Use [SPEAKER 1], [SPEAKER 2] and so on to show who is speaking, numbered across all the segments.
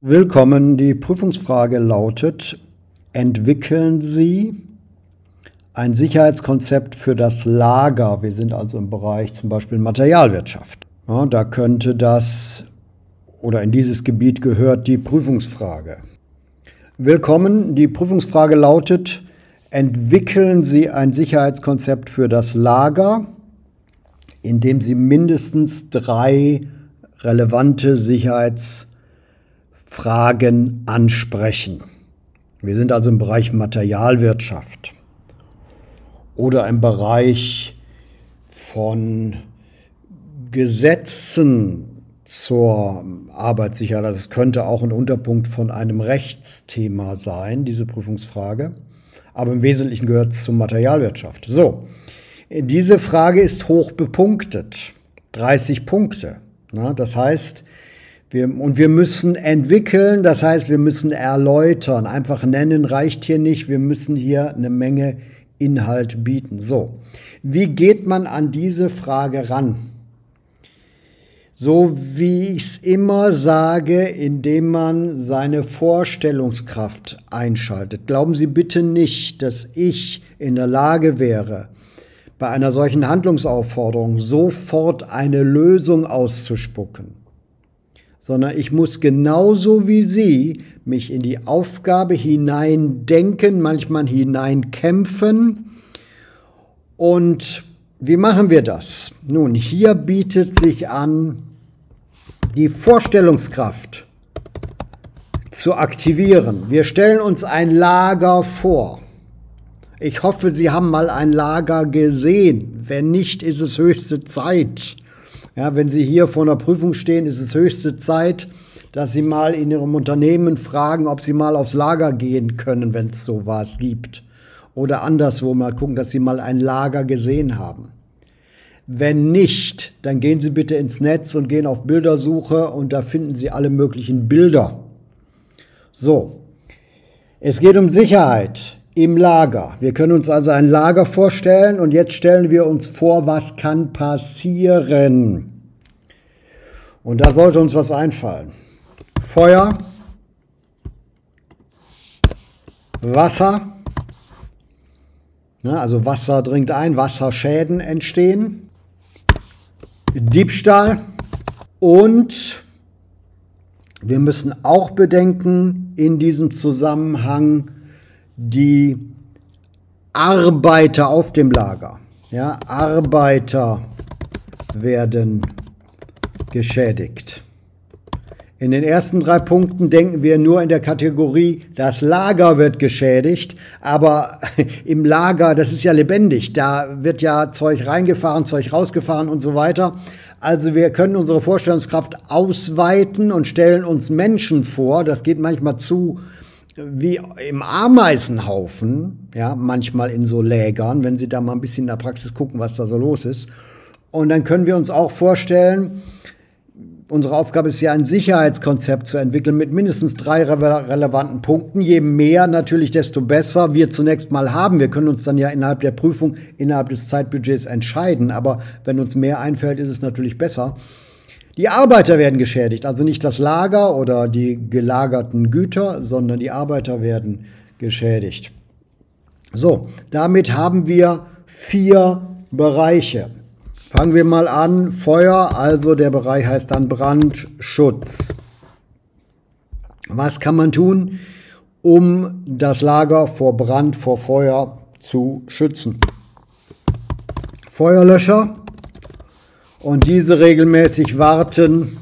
[SPEAKER 1] Willkommen. Die Prüfungsfrage lautet, entwickeln Sie ein Sicherheitskonzept für das Lager? Wir sind also im Bereich zum Beispiel Materialwirtschaft. Ja, da könnte das oder in dieses Gebiet gehört die Prüfungsfrage. Willkommen. Die Prüfungsfrage lautet, entwickeln Sie ein Sicherheitskonzept für das Lager, in dem Sie mindestens drei relevante Sicherheitskonzepte Fragen ansprechen. Wir sind also im Bereich Materialwirtschaft oder im Bereich von Gesetzen zur Arbeitssicherheit. Das könnte auch ein Unterpunkt von einem Rechtsthema sein, diese Prüfungsfrage. Aber im Wesentlichen gehört es zur Materialwirtschaft. So, diese Frage ist hoch bepunktet. 30 Punkte. das heißt, wir, und wir müssen entwickeln, das heißt, wir müssen erläutern. Einfach nennen reicht hier nicht. Wir müssen hier eine Menge Inhalt bieten. So, wie geht man an diese Frage ran? So wie ich es immer sage, indem man seine Vorstellungskraft einschaltet. Glauben Sie bitte nicht, dass ich in der Lage wäre, bei einer solchen Handlungsaufforderung sofort eine Lösung auszuspucken sondern ich muss genauso wie Sie mich in die Aufgabe hineindenken, manchmal hineinkämpfen. Und wie machen wir das? Nun, hier bietet sich an, die Vorstellungskraft zu aktivieren. Wir stellen uns ein Lager vor. Ich hoffe, Sie haben mal ein Lager gesehen. Wenn nicht, ist es höchste Zeit. Ja, wenn Sie hier vor einer Prüfung stehen, ist es höchste Zeit, dass Sie mal in Ihrem Unternehmen fragen, ob Sie mal aufs Lager gehen können, wenn es sowas gibt. Oder anderswo mal gucken, dass Sie mal ein Lager gesehen haben. Wenn nicht, dann gehen Sie bitte ins Netz und gehen auf Bildersuche und da finden Sie alle möglichen Bilder. So, es geht um Sicherheit im Lager. Wir können uns also ein Lager vorstellen und jetzt stellen wir uns vor, was kann passieren. Und da sollte uns was einfallen. Feuer, Wasser, also Wasser dringt ein, Wasserschäden entstehen, Diebstahl und wir müssen auch bedenken in diesem Zusammenhang, die Arbeiter auf dem Lager. Ja, Arbeiter werden geschädigt. In den ersten drei Punkten denken wir nur in der Kategorie, das Lager wird geschädigt, aber im Lager, das ist ja lebendig, da wird ja Zeug reingefahren, Zeug rausgefahren und so weiter. Also wir können unsere Vorstellungskraft ausweiten und stellen uns Menschen vor, das geht manchmal zu wie im Ameisenhaufen, ja, manchmal in so Lägern, wenn Sie da mal ein bisschen in der Praxis gucken, was da so los ist. Und dann können wir uns auch vorstellen, unsere Aufgabe ist ja, ein Sicherheitskonzept zu entwickeln mit mindestens drei relevanten Punkten. Je mehr natürlich, desto besser wir zunächst mal haben. Wir können uns dann ja innerhalb der Prüfung, innerhalb des Zeitbudgets entscheiden. Aber wenn uns mehr einfällt, ist es natürlich besser. Die Arbeiter werden geschädigt, also nicht das Lager oder die gelagerten Güter, sondern die Arbeiter werden geschädigt. So, damit haben wir vier Bereiche. Fangen wir mal an. Feuer, also der Bereich heißt dann Brandschutz. Was kann man tun, um das Lager vor Brand, vor Feuer zu schützen? Feuerlöscher, und diese regelmäßig warten,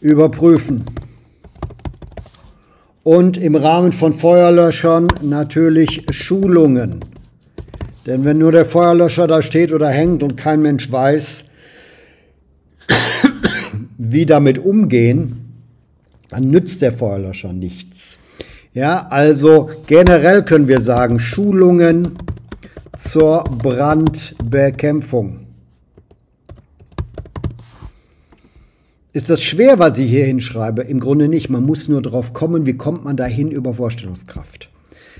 [SPEAKER 1] überprüfen. Und im Rahmen von Feuerlöschern natürlich Schulungen. Denn wenn nur der Feuerlöscher da steht oder hängt und kein Mensch weiß, wie damit umgehen, dann nützt der Feuerlöscher nichts. Ja, also generell können wir sagen, Schulungen zur Brandbekämpfung. Ist das schwer, was ich hier hinschreibe? Im Grunde nicht. Man muss nur drauf kommen, wie kommt man dahin über Vorstellungskraft.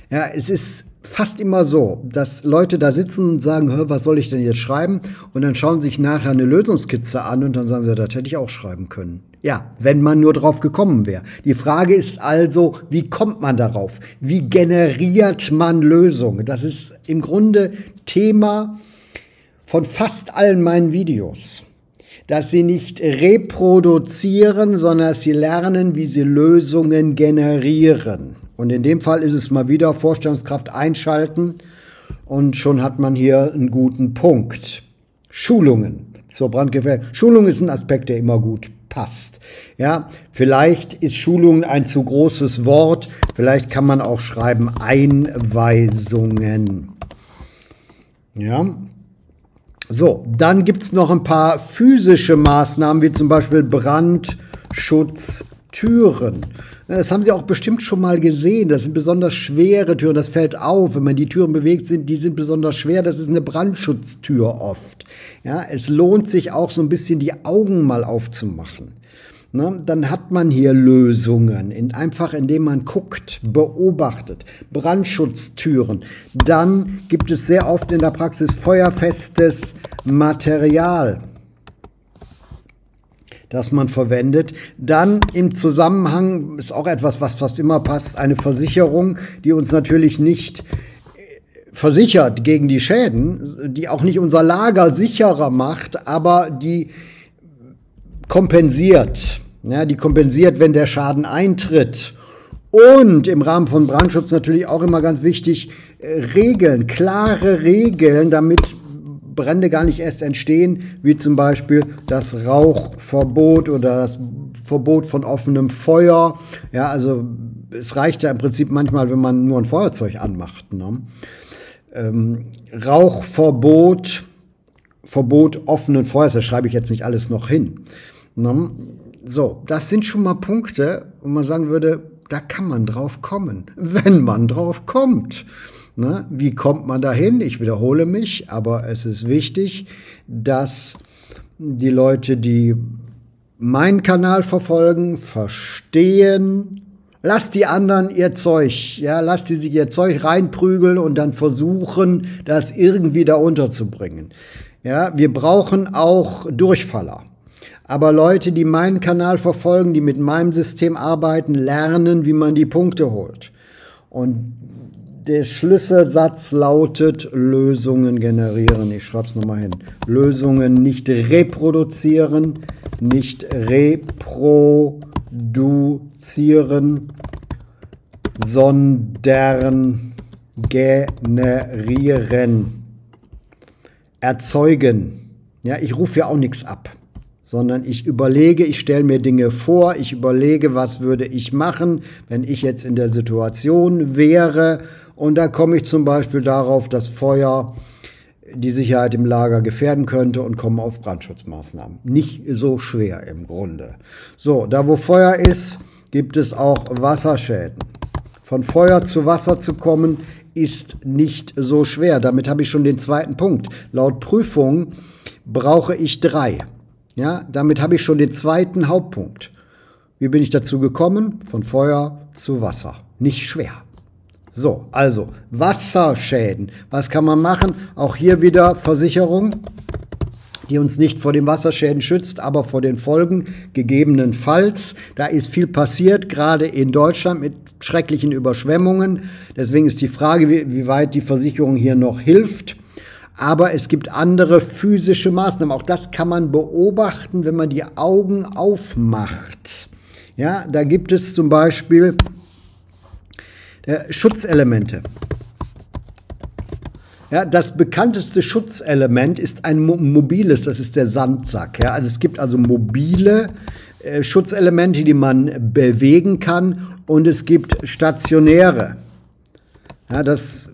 [SPEAKER 1] Ja, es ist fast immer so, dass Leute da sitzen und sagen, was soll ich denn jetzt schreiben? Und dann schauen sich nachher eine Lösungskizze an und dann sagen sie, das hätte ich auch schreiben können. Ja, wenn man nur drauf gekommen wäre. Die Frage ist also, wie kommt man darauf? Wie generiert man Lösungen? Das ist im Grunde Thema von fast allen meinen Videos. Dass sie nicht reproduzieren, sondern dass sie lernen, wie sie Lösungen generieren. Und in dem Fall ist es mal wieder Vorstellungskraft einschalten und schon hat man hier einen guten Punkt. Schulungen zur Brandgefähr. Schulung ist ein Aspekt, der immer gut passt. Ja, vielleicht ist Schulung ein zu großes Wort. Vielleicht kann man auch schreiben Einweisungen. Ja. So, dann gibt es noch ein paar physische Maßnahmen, wie zum Beispiel Brandschutztüren. Das haben Sie auch bestimmt schon mal gesehen. Das sind besonders schwere Türen. Das fällt auf, wenn man die Türen bewegt, sind, die sind besonders schwer. Das ist eine Brandschutztür oft. Ja, es lohnt sich auch so ein bisschen die Augen mal aufzumachen. Ne, dann hat man hier Lösungen, in, einfach indem man guckt, beobachtet, Brandschutztüren. Dann gibt es sehr oft in der Praxis feuerfestes Material das man verwendet. Dann im Zusammenhang ist auch etwas, was fast immer passt, eine Versicherung, die uns natürlich nicht äh, versichert gegen die Schäden, die auch nicht unser Lager sicherer macht, aber die kompensiert. Ja, die kompensiert, wenn der Schaden eintritt. Und im Rahmen von Brandschutz natürlich auch immer ganz wichtig, äh, Regeln, klare Regeln, damit Brände gar nicht erst entstehen, wie zum Beispiel das Rauchverbot oder das Verbot von offenem Feuer. Ja, also es reicht ja im Prinzip manchmal, wenn man nur ein Feuerzeug anmacht. Ne? Ähm, Rauchverbot, Verbot offenen Feuers, das schreibe ich jetzt nicht alles noch hin. Ne? So, das sind schon mal Punkte, wo man sagen würde, da kann man drauf kommen, wenn man drauf kommt. Ne? Wie kommt man dahin? Ich wiederhole mich, aber es ist wichtig, dass die Leute, die meinen Kanal verfolgen, verstehen, lasst die anderen ihr Zeug, ja, lasst die sich ihr Zeug reinprügeln und dann versuchen, das irgendwie da unterzubringen. Ja, wir brauchen auch Durchfaller. Aber Leute, die meinen Kanal verfolgen, die mit meinem System arbeiten, lernen, wie man die Punkte holt. Und der Schlüsselsatz lautet Lösungen generieren. Ich schreibe es nochmal hin. Lösungen nicht reproduzieren, nicht reproduzieren, sondern generieren. Erzeugen. Ja, ich rufe ja auch nichts ab sondern ich überlege, ich stelle mir Dinge vor, ich überlege, was würde ich machen, wenn ich jetzt in der Situation wäre und da komme ich zum Beispiel darauf, dass Feuer die Sicherheit im Lager gefährden könnte und komme auf Brandschutzmaßnahmen. Nicht so schwer im Grunde. So, da wo Feuer ist, gibt es auch Wasserschäden. Von Feuer zu Wasser zu kommen, ist nicht so schwer. Damit habe ich schon den zweiten Punkt. Laut Prüfung brauche ich drei. Ja, damit habe ich schon den zweiten Hauptpunkt. Wie bin ich dazu gekommen? Von Feuer zu Wasser. Nicht schwer. So, also Wasserschäden. Was kann man machen? Auch hier wieder Versicherung, die uns nicht vor den Wasserschäden schützt, aber vor den Folgen gegebenenfalls. Da ist viel passiert, gerade in Deutschland mit schrecklichen Überschwemmungen. Deswegen ist die Frage, wie, wie weit die Versicherung hier noch hilft. Aber es gibt andere physische Maßnahmen. Auch das kann man beobachten, wenn man die Augen aufmacht. Ja, da gibt es zum Beispiel äh, Schutzelemente. Ja, das bekannteste Schutzelement ist ein mobiles, das ist der Sandsack. Ja, also es gibt also mobile äh, Schutzelemente, die man bewegen kann und es gibt stationäre. Ja, das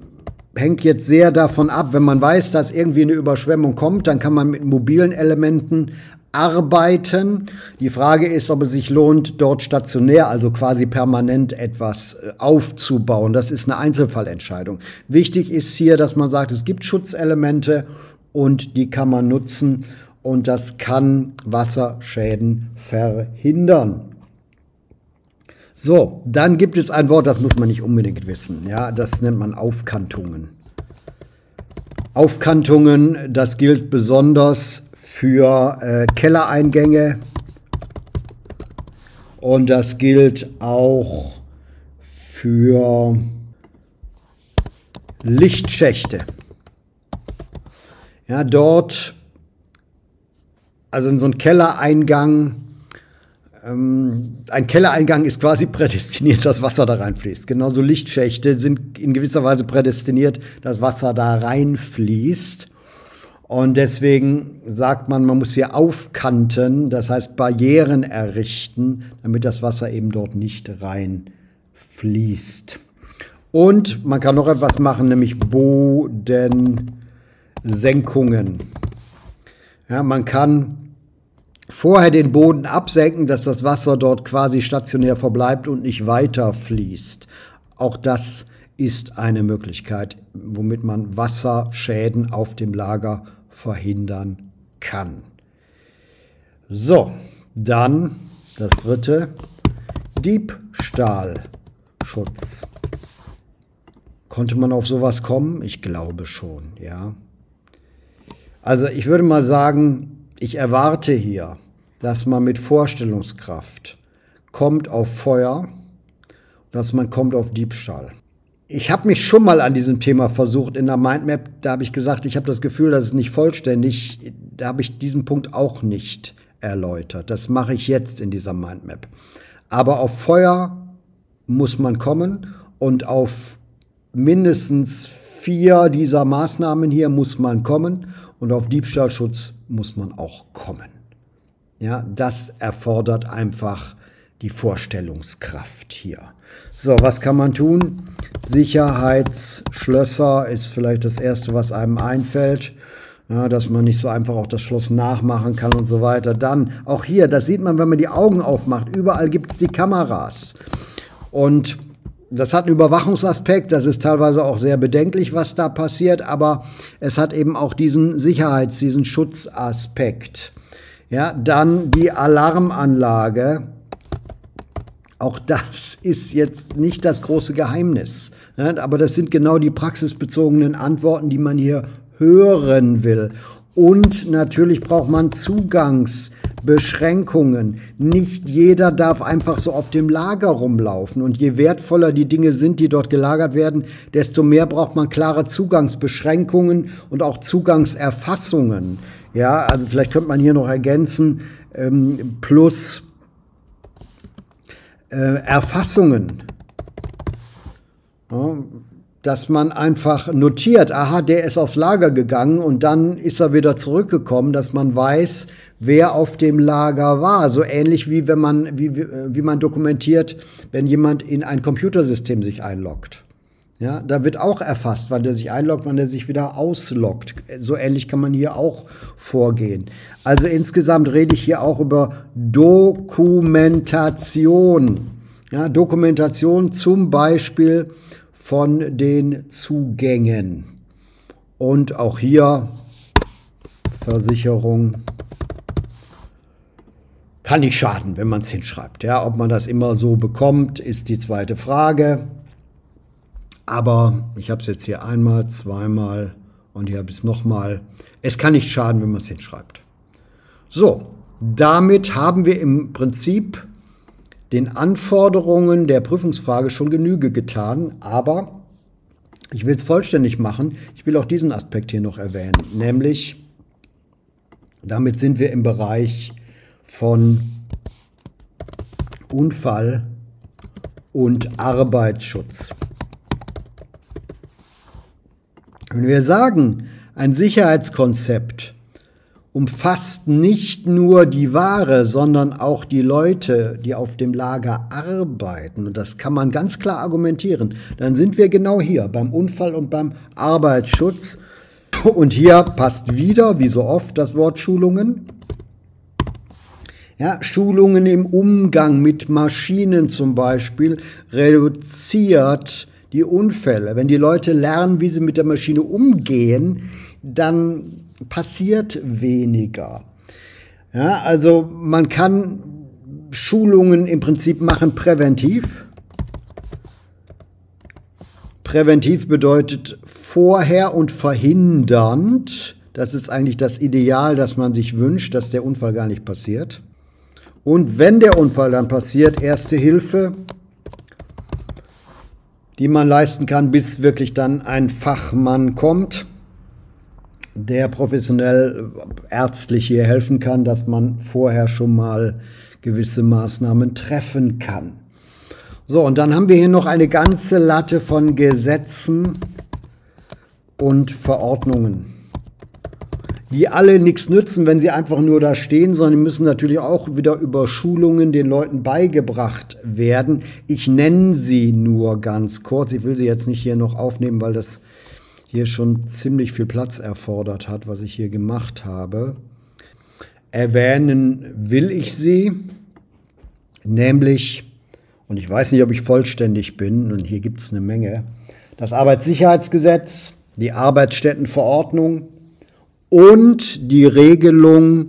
[SPEAKER 1] hängt jetzt sehr davon ab, wenn man weiß, dass irgendwie eine Überschwemmung kommt, dann kann man mit mobilen Elementen arbeiten. Die Frage ist, ob es sich lohnt, dort stationär, also quasi permanent etwas äh, aufzubauen. Das ist eine Einzelfallentscheidung. Wichtig ist hier, dass man sagt, es gibt Schutzelemente und die kann man nutzen und das kann Wasserschäden verhindern. So, dann gibt es ein Wort, das muss man nicht unbedingt wissen. Ja, das nennt man Aufkantungen. Aufkantungen, das gilt besonders für äh, Kellereingänge und das gilt auch für Lichtschächte. Ja, dort, also in so einem Kellereingang, ein Kellereingang ist quasi prädestiniert, dass Wasser da reinfließt. Genauso Lichtschächte sind in gewisser Weise prädestiniert, dass Wasser da reinfließt. Und deswegen sagt man, man muss hier aufkanten, das heißt Barrieren errichten, damit das Wasser eben dort nicht reinfließt. Und man kann noch etwas machen, nämlich Bodensenkungen. Ja, man kann vorher den Boden absenken, dass das Wasser dort quasi stationär verbleibt und nicht weiter fließt. Auch das ist eine Möglichkeit, womit man Wasserschäden auf dem Lager verhindern kann. So, dann das dritte, Diebstahlschutz. Konnte man auf sowas kommen? Ich glaube schon, ja. Also ich würde mal sagen, ich erwarte hier, dass man mit Vorstellungskraft kommt auf Feuer, dass man kommt auf Diebstahl ich habe mich schon mal an diesem Thema versucht in der Mindmap. Da habe ich gesagt, ich habe das Gefühl, das ist nicht vollständig. Da habe ich diesen Punkt auch nicht erläutert. Das mache ich jetzt in dieser Mindmap. Aber auf Feuer muss man kommen und auf mindestens vier dieser Maßnahmen hier muss man kommen und auf Diebstahlschutz muss man auch kommen. Ja, das erfordert einfach die Vorstellungskraft hier. So, was kann man tun? Sicherheitsschlösser ist vielleicht das Erste, was einem einfällt. Ja, dass man nicht so einfach auch das Schloss nachmachen kann und so weiter. Dann auch hier, das sieht man, wenn man die Augen aufmacht, überall gibt es die Kameras. Und das hat einen Überwachungsaspekt, das ist teilweise auch sehr bedenklich, was da passiert, aber es hat eben auch diesen Sicherheits-, diesen Schutzaspekt. Ja, dann die Alarmanlage auch das ist jetzt nicht das große Geheimnis. Aber das sind genau die praxisbezogenen Antworten, die man hier hören will. Und natürlich braucht man Zugangsbeschränkungen. Nicht jeder darf einfach so auf dem Lager rumlaufen. Und je wertvoller die Dinge sind, die dort gelagert werden, desto mehr braucht man klare Zugangsbeschränkungen und auch Zugangserfassungen. Ja, also vielleicht könnte man hier noch ergänzen, ähm, plus äh, Erfassungen. Ja, dass man einfach notiert, aha, der ist aufs Lager gegangen und dann ist er wieder zurückgekommen, dass man weiß, wer auf dem Lager war. So ähnlich wie wenn man, wie, wie man dokumentiert, wenn jemand in ein Computersystem sich einloggt. Ja, da wird auch erfasst, wann der sich einloggt, wann der sich wieder ausloggt. So ähnlich kann man hier auch vorgehen. Also insgesamt rede ich hier auch über Dokumentation. Ja, Dokumentation zum Beispiel von den Zugängen. Und auch hier Versicherung kann nicht schaden, wenn man es hinschreibt. Ja, ob man das immer so bekommt, ist die zweite Frage. Aber ich habe es jetzt hier einmal, zweimal und hier habe ich es nochmal. Es kann nicht schaden, wenn man es hinschreibt. So, damit haben wir im Prinzip den Anforderungen der Prüfungsfrage schon Genüge getan, aber ich will es vollständig machen. Ich will auch diesen Aspekt hier noch erwähnen, nämlich damit sind wir im Bereich von Unfall und Arbeitsschutz. Wenn wir sagen, ein Sicherheitskonzept umfasst nicht nur die Ware, sondern auch die Leute, die auf dem Lager arbeiten, und das kann man ganz klar argumentieren, dann sind wir genau hier beim Unfall und beim Arbeitsschutz. Und hier passt wieder, wie so oft, das Wort Schulungen. Ja, Schulungen im Umgang mit Maschinen zum Beispiel reduziert die Unfälle. Wenn die Leute lernen, wie sie mit der Maschine umgehen, dann passiert weniger. Ja, also man kann Schulungen im Prinzip machen präventiv. Präventiv bedeutet vorher und verhindernd. Das ist eigentlich das Ideal, das man sich wünscht, dass der Unfall gar nicht passiert. Und wenn der Unfall dann passiert, erste Hilfe, die man leisten kann, bis wirklich dann ein Fachmann kommt, der professionell ärztlich hier helfen kann, dass man vorher schon mal gewisse Maßnahmen treffen kann. So, und dann haben wir hier noch eine ganze Latte von Gesetzen und Verordnungen, die alle nichts nützen, wenn sie einfach nur da stehen, sondern die müssen natürlich auch wieder über Schulungen den Leuten beigebracht werden. Ich nenne sie nur ganz kurz. Ich will sie jetzt nicht hier noch aufnehmen, weil das hier schon ziemlich viel Platz erfordert hat, was ich hier gemacht habe. Erwähnen will ich sie, nämlich und ich weiß nicht, ob ich vollständig bin, und hier gibt es eine Menge, das Arbeitssicherheitsgesetz, die Arbeitsstättenverordnung und die Regelung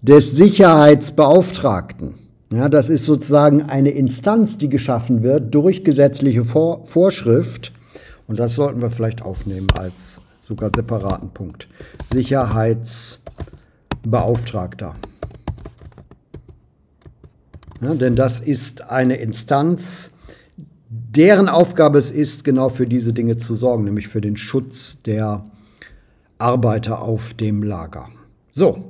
[SPEAKER 1] des Sicherheitsbeauftragten. Ja, das ist sozusagen eine Instanz, die geschaffen wird durch gesetzliche Vor Vorschrift. Und das sollten wir vielleicht aufnehmen als sogar separaten Punkt. Sicherheitsbeauftragter. Ja, denn das ist eine Instanz, deren Aufgabe es ist, genau für diese Dinge zu sorgen, nämlich für den Schutz der Arbeiter auf dem Lager. So,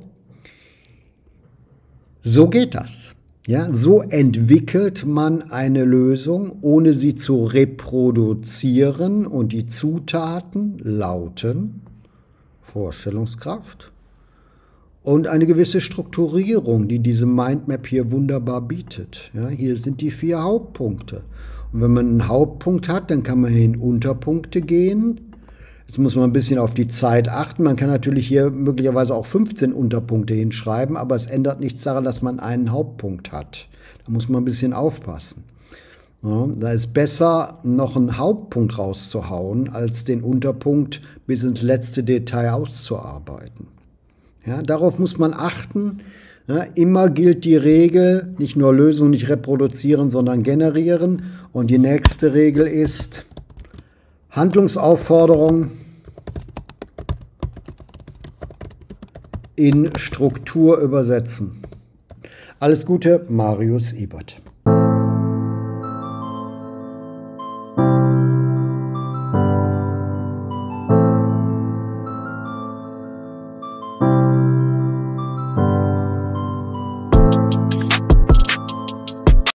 [SPEAKER 1] so geht das. Ja, so entwickelt man eine Lösung, ohne sie zu reproduzieren. Und die Zutaten lauten Vorstellungskraft, und eine gewisse Strukturierung, die diese Mindmap hier wunderbar bietet. Ja, hier sind die vier Hauptpunkte. Und wenn man einen Hauptpunkt hat, dann kann man in Unterpunkte gehen. Jetzt muss man ein bisschen auf die Zeit achten. Man kann natürlich hier möglicherweise auch 15 Unterpunkte hinschreiben, aber es ändert nichts daran, dass man einen Hauptpunkt hat. Da muss man ein bisschen aufpassen. Ja, da ist besser, noch einen Hauptpunkt rauszuhauen, als den Unterpunkt bis ins letzte Detail auszuarbeiten. Ja, darauf muss man achten. Ja, immer gilt die Regel, nicht nur Lösung, nicht reproduzieren, sondern generieren. Und die nächste Regel ist Handlungsaufforderung in Struktur übersetzen. Alles Gute, Marius Ebert.